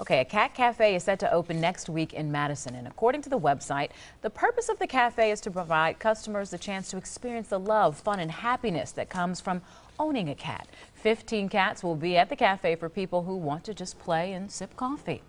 Okay, a cat cafe is set to open next week in Madison, and according to the website, the purpose of the cafe is to provide customers the chance to experience the love, fun, and happiness that comes from owning a cat. 15 cats will be at the cafe for people who want to just play and sip coffee.